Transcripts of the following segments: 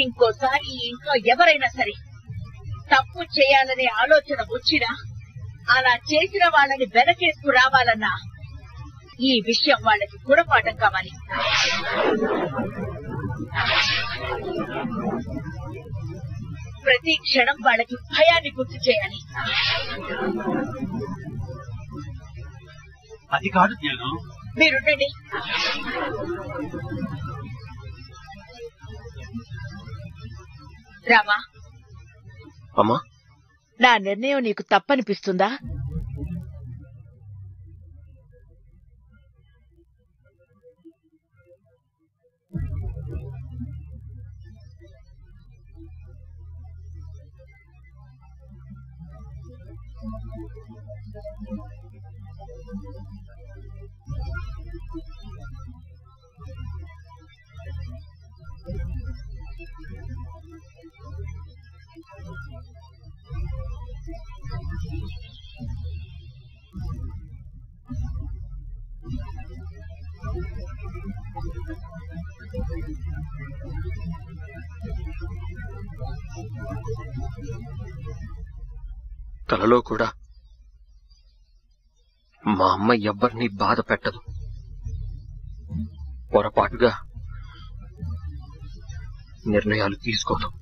ఇంకోసారి ఈ ఇంట్లో ఎవరైనా సరే తప్పు చేయాలనే ఆలోచన వచ్చినా అలా చేసిన వాళ్ళని వెనకేసుకు రావాలన్నా ఈ విషయం వాళ్ళకి గుణపాఠం కావాలి. ప్రతి క్షణం వాళ్ళకి భయాన్ని గుర్తు చేయాలి. అది కాదు జ్ఞానం రామా. అమ్మా. నా నిర్ణయం నీకు తప్పనిపిస్తుందా? కలలో కూడా మా అమ్మ ఎవ్వరిని బాధ పెట్టదు. పొరపాటుగా నిర్ణయాలు తీసుకోదు.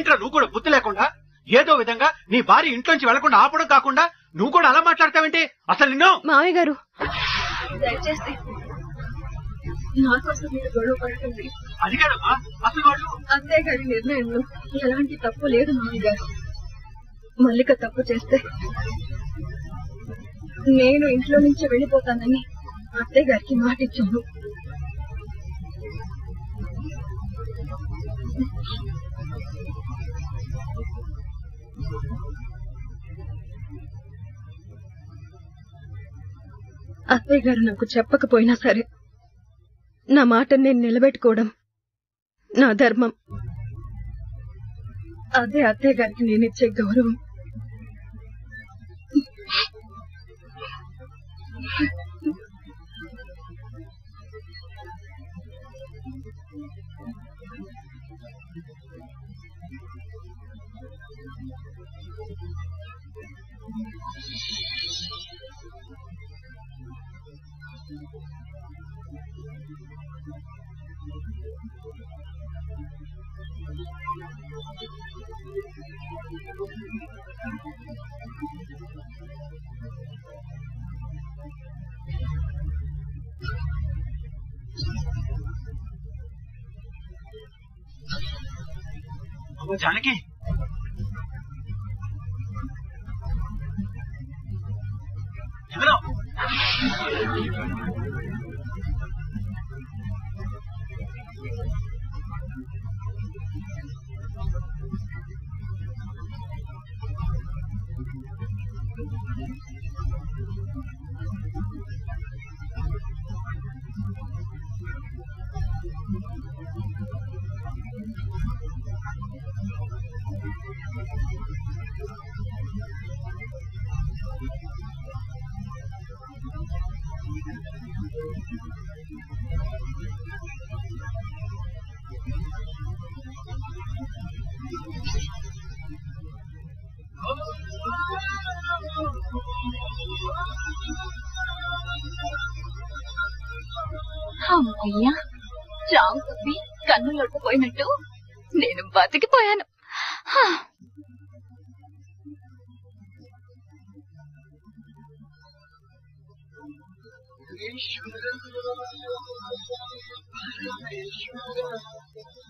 ఏంట్రా నువ్వు కూడా బుద్ధి లేకుండా? ఏదో విధంగా నీ భార్య ఇంట్లోంచి వెళ్ళకుండా ఆపడం కాకుండా నువ్వు కూడా అలా మాట్లాడతావేంటి? అసలు నిన్ను? మామయ్య గారు. దయచేసి నా కోసం మీరు గొడవ పడకండి. అది కాదమ్మా అసలు వాళ్ళు అత్తయ్య గారి నిర్ణయంలో ఎలాంటి తప్పు లేదు మామయ్య గారు. మల్లిక తప్పు చేస్తే నేను ఇంట్లో నుంచి వెళ్ళిపోతానని అత్తయ్య గారికి మాట ఇచ్చాను అత్తయ్య గారు నాకు చెప్పకపోయినా సరే నా మాట నేను నిలబెట్టుకోవడం నా ధర్మం. అదే అత్తయ్య గారికి నేను ఇచ్చే గౌరవం. అమ్మా అమ్మయ్యా రామ్ తప్పి కన్నులోకి పోయినట్టు నేను బతికిపోయాను Thank you.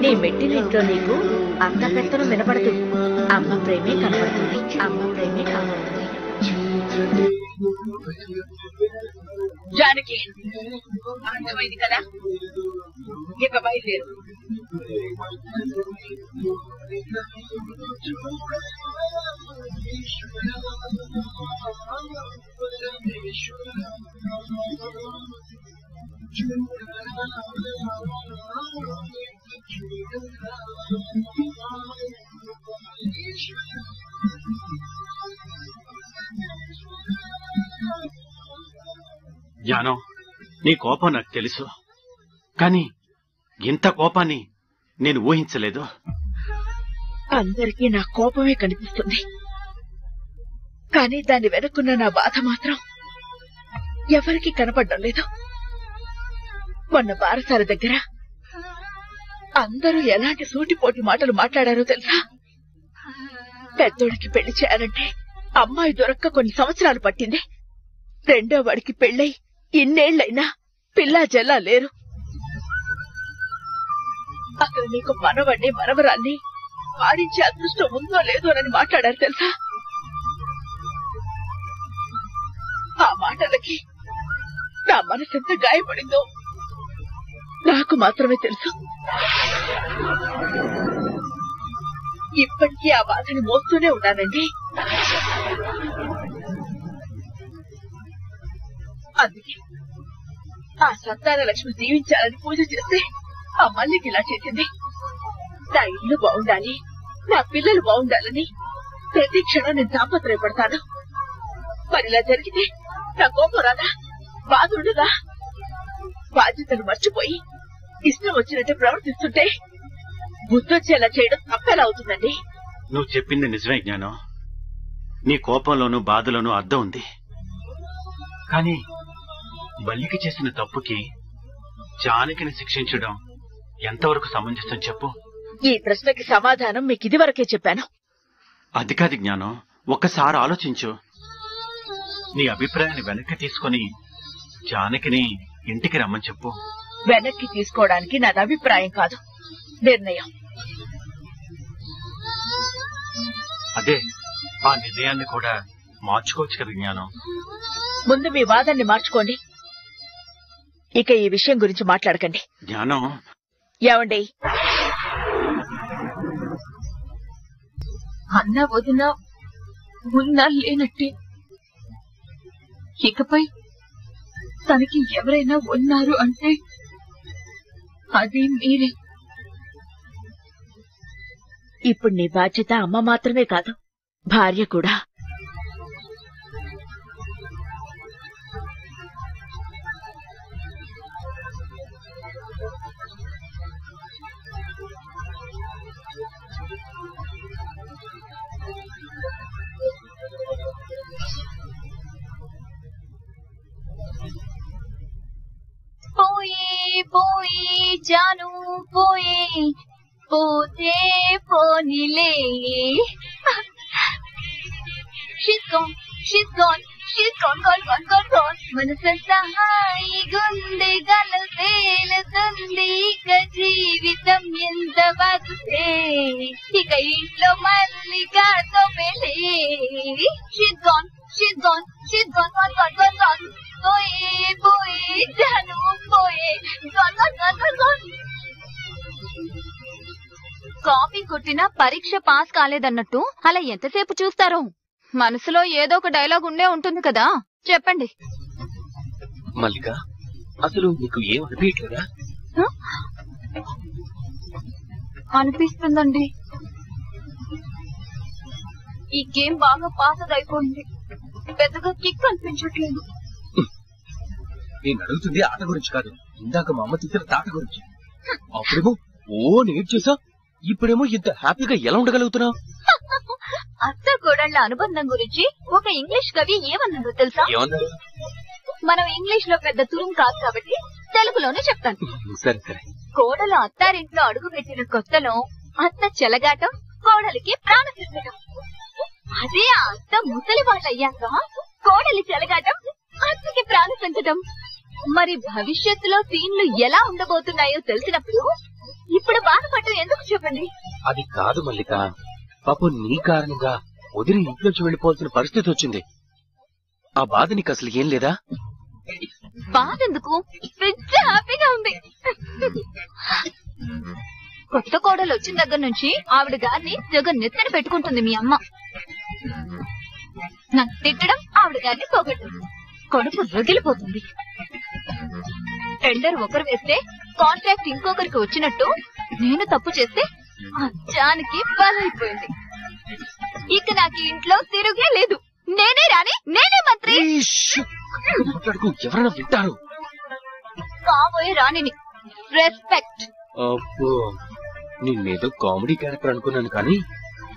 నీ మెట్టినింట్లో నీకు అంత పెత్తనం వినపడదు. అమ్మ ప్రేమే కనపడుతుంది. అమ్మ ప్రేమే కనపడుతుంది. జానకి అర్థమైంది కదా? ఇక బయలుదేరు. జానో నీ కోపం నాకు తెలుసు. కానీ ఇంత కోపాన్ని నేను ఊహించలేదు. అందరికీ నా కోపమే కనిపిస్తుంది. కానీ దాని వెనుకున్న నా బాధ మాత్రం ఎవరికి కనపడడం లేదు. మొన్న బారసాల దగ్గర అందరూ ఎలాంటి సూటిపోటి మాటలు మాట్లాడారో తెలుసా? పెద్దోడికి పెళ్ళి చేయాలంటే అమ్మాయి దొరక్క కొన్ని సంవత్సరాలు పట్టింది. రెండో వాడికి పెళ్ళై ఇన్నేళ్ళైనా పిల్లా జల్లా లేరు. అసలు నీకు మనవణ్ణి మనవరాన్ని వాడించే అదృష్టం ఉందో లేదో అని మాట్లాడారు తెలుసా? ఆ మాటలకి నా మనసు ఎంత గాయపడిందో నాకు మాత్రమే తెలుసు. ఇప్పటికీ ఆ బాధని మోస్తూనే ఉన్నానండి. అందుకే ఆ సంతాన లక్ష్మి జీవించాలని పూజ చేస్తే ఆ మల్లికి ఇలా చేసింది. నా ఇల్లు బాగుండాలి నా పిల్లలు బాగుండాలని ప్రతి క్షణం నేను తాపత్రయపడతాను. మరి ఇలా జరిగితే నా కోపం రాదా? బాధ ఉండదా బాధ్యతలు మర్చిపోయి ఇష్టం వచ్చినట్టే ప్రవర్తిస్తుంటే బుద్ధొచ్చేలా చేయడం తప్పెలా అవుతుందండి నువ్వు చెప్పింది నిజమే జ్ఞానం. నీ కోపంలోనూ బాధలోనూ అర్థం ఉంది. కానీ బల్లికి చేసిన తప్పుకి జానకిని శిక్షించడం ఎంతవరకు సమంజసం చెప్పు? ఈ ప్రశ్నకి సమాధానం మీకు ఇదివరకే చెప్పాను. అది కాదు జ్ఞానం. ఒక్కసారి ఆలోచించు. నీ అభిప్రాయాన్ని వెనక్కి తీసుకొని జానకిని ఇంటికి రమ్మని చెప్పు. వెనక్కి తీసుకోవడానికి నాది అభిప్రాయం కాదు. నిర్ణయం. అదే ఆ నిర్ణయాన్ని కూడా మార్చుకోవచ్చు కదా జ్ఞానం. ముందు మీ వాదాన్ని మార్చుకోండి. ఇక ఈ విషయం గురించి మాట్లాడకండి. జ్ఞానం. ఏమండి? అన్న వదిన ఉన్నా లేనట్టే. ఇకపై తనకి ఎవరైనా ఉన్నారు అంటే అది మీరే. ఇప్పుడు నీ బాధ్యత అమ్మ మాత్రమే కాదు భార్య కూడా. ఇచ్చాను పోయే పోతే పోనిలే she's gone she's gone she's gone gone gone gone gone మనసంతా హాయిగుంది గల తేలుతుంది ఇక జీవితం ఎంత బతుకే ఇక ఇంట్లో మల్లికాతో పెళ్ళి she's gone she's gone she's gone gone gone gone gone పోయే పోయే జాను. కాపీ కొట్టిన పరీక్ష పాస్ కాలేదన్నట్టు అలా ఎంతసేపు చూస్తారు? మనసులో ఏదో ఒక డైలాగ్ ఉండే ఉంటుంది కదా? చెప్పండి. మల్లిక అసలు నీకు ఏం అనిపించట్లేదా అనిపిస్తుందండి. ఈ గేమ్ బాగా పాతదైపోయింది. పెద్దగా కిక్ అనిపించట్లేదు. నేను అడుగుతుంది ఆట గురించి కాదు. ఇందాక మా అమ్మ తీసిన తాట గురించి. అప్పుడేమో ఓ నేట్ చేసా ఇప్పుడేమో ఇంత హ్యాపీగా ఎలా ఉండగలుగుతున్నావు అత్త కూడా కోడళ్ళ అనుబంధం గురించి ఒక ఇంగ్లీష్ కవి ఏమన్నాడో తెలుసా? మనం ఇంగ్లీష్లో పెద్ద తురుం కాదు కాబట్టి తెలుగులోనే చెప్తాను. సరే సరే. కోడలు అత్తారింట్లో అడుగు పెట్టిన కొత్తలో అత్త చెలగాటం కోడలికి ప్రాణ సిద్ధం అదే అత్త ముసలి వాళ్ళు అయ్యాక కోడలి చెలగాటం అత్తకి ప్రాణ పెంచటం. మరి భవిష్యత్తులో సీన్లు ఎలా ఉండబోతున్నాయో తెలిసినప్పుడు ఇప్పుడు బాధపడటం ఎందుకు చెప్పండి? అది కాదు మల్లిక. పాపం నీ కారణంగా వదిలి ఇంట్లోంచి వెళ్ళిపోవాల్సిన పరిస్థితి వచ్చింది. ఆ బాధ నీకు అసలు ఏం లేదా? బాధ ఎందుకు? పిచ్చ హ్యాపీగా ఉంది. కొత్త కోడలు వచ్చిన దగ్గర నుంచి ఆవిడ గారిని జగ నెత్తని పెట్టుకుంటుంది మీ అమ్మ. నన్ను తిట్టడం ఆవిడ గారిని పోగొట్టడం కడుపు రగిలిపోతుంది. టెండర్ ఒకరు వేస్తే కాంట్రాక్ట్ ఇంకొకరికి వచ్చినట్టు నేను తప్పు చేస్తే ఆ జానికి బలైపోయింది. ఇక నాకు ఇంట్లో తిరుగే లేదు. నేనే రాని నేనే మంత్రి. ఎవరైనా వింటారు? కాబోయే రాణిని రెస్పెక్ట్ అబ్బో నిన్నేదో కామెడీ క్యారెక్టర్ అనుకున్నాను కానీ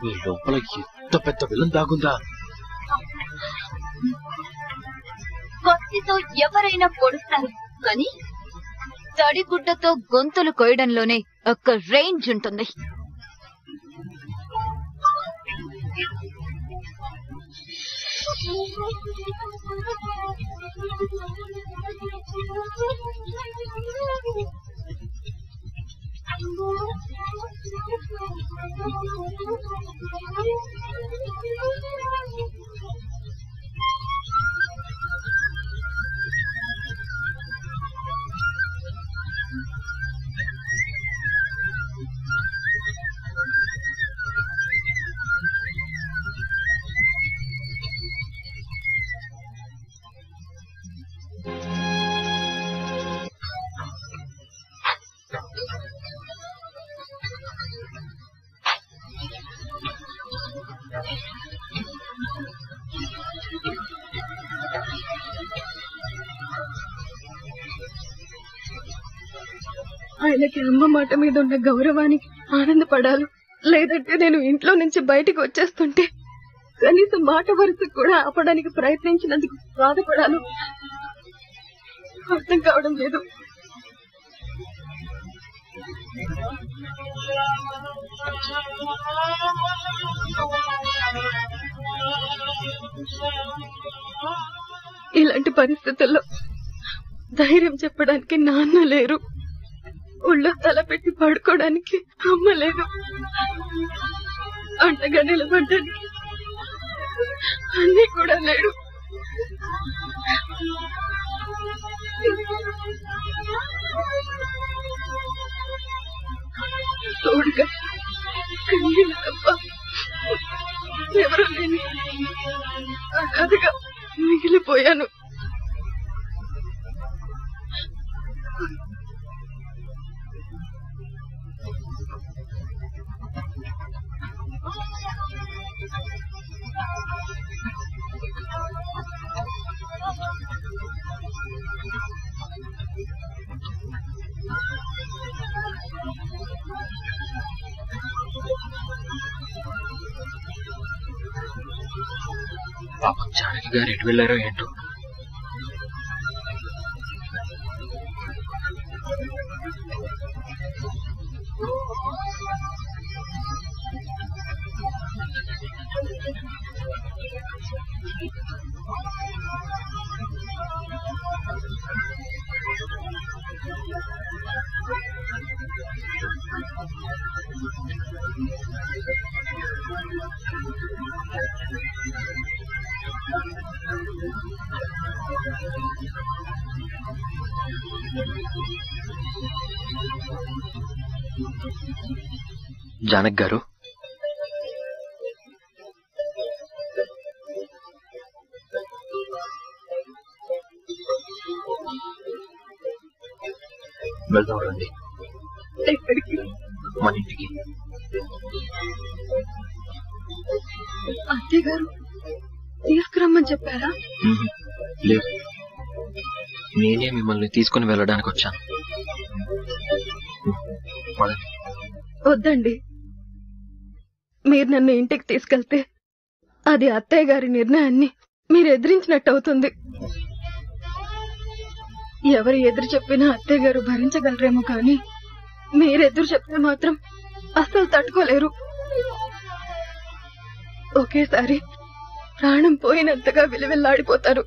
నీ లోపల ఎంత పెద్ద విలన్ దాగుందా? కత్తితో ఎవరైనా పొడుస్తారు. కానీ తడిగుడ్డతో గొంతులు కొయ్యడంలోనే ఒక రేంజ్ ఉంటుంది. ఆయనకి అమ్మ మాట మీద ఉన్న గౌరవానికి ఆనందపడాలి. లేదంటే నేను ఇంట్లో నుంచి బయటికి వచ్చేస్తుంటే కనీసం మాట వరుస కూడా ఆపడానికి ప్రయత్నించినందుకు బాధపడాలి అర్థం కావడం లేదు. ఇలాంటి పరిస్థితుల్లో ధైర్యం చెప్పడానికి నాన్న లేరు. ఒళ్ళో తల పెట్టి పడుకోవడానికి అమ్మ లేదు అంటగా నిలబడ్డానికి అన్నీ కూడా లేడు. తోడుగా కన్నీళ్ళు తప్ప ఎవరు లేని అనాథగా మిగిలిపోయాను. గారు ఎటు వెళ్ళారో ఏంటో. జానక్ గారు? వెళ్దాం రండి ఎక్కడికి మన ఇంటికి. అత్తయ్య గారు తీసుకురమ్మని చెప్పారా? లేదు. నేనే మిమ్మల్ని తీసుకుని వెళ్ళడానికి వచ్చాను. వద్దండి. మీరు నన్ను ఇంటికి తీసుకెళ్తే అది అత్తయ్య గారి నిర్ణయాన్ని మీరు ఎదిరించినట్టు అవుతుంది. ఎవరు ఎదురు చెప్పినా అత్తయ్య గారు భరించగలరేమో కానీ మీరు ఎదురు చెప్తే మాత్రం అస్సలు తట్టుకోలేరు. ఒకేసారి ప్రాణం పోయినంతగా విలువెల్లాడిపోతారు.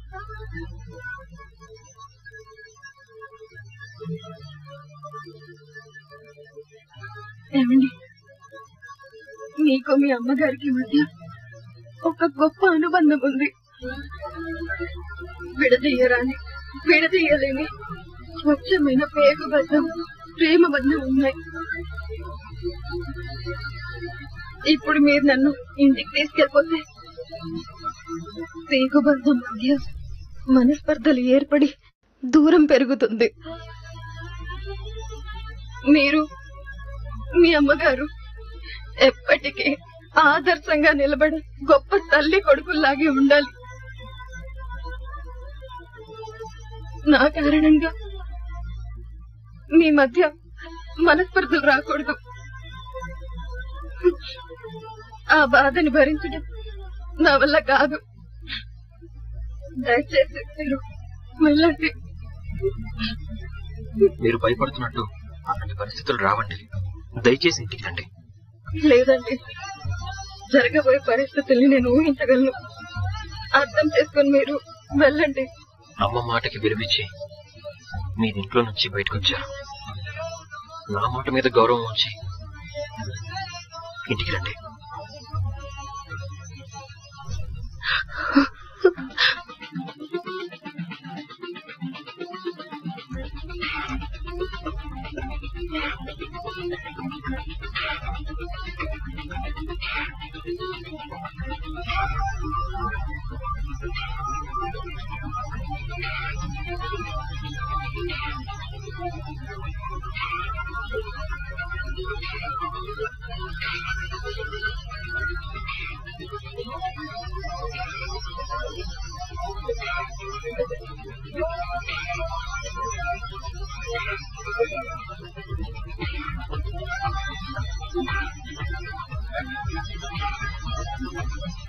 ఏమండి? మీకు మీ అమ్మగారికి మధ్య ఒక గొప్ప అనుబంధం ఉంది. విడదీయరాని విడదీయలేని స్వచ్ఛమైన పేగు ప్రేమబద్ధం ప్రేమ బంధం ఉన్నాయి. ఇప్పుడు మీరు నన్ను ఇంటికి తీసుకెళ్ళిపోతే పేగుబంధం మధ్య మనస్పర్ధలు ఏర్పడి దూరం పెరుగుతుంది. మీరు మీ అమ్మగారు ఎప్పటికీ ఆదర్శంగా నిలబడి గొప్ప తల్లి కొడుకుల్లాగే ఉండాలి. నా కారణంగా మీ మధ్య మనస్పర్ధలు రాకూడదు. ఆ బాధని భరించడం నా వల్ల కాదు. దయచేసి మీరు వెళ్ళండి. మీరు భయపడుతున్నట్టు అలాంటి పరిస్థితులు రావండి. దయచేసి ఇంటికి రండి. లేదండి. జరగబోయే పరిస్థితుల్ని నేను ఊహించగలను. అర్థం చేసుకుని మీరు వెళ్ళండి. అమ్మ మాటకి విలువించి మీ ఇంట్లో నుంచి బయటకు వచ్చారు నా మాట మీద గౌరవం ఉంచి ఇంటికి రండి. Thank you.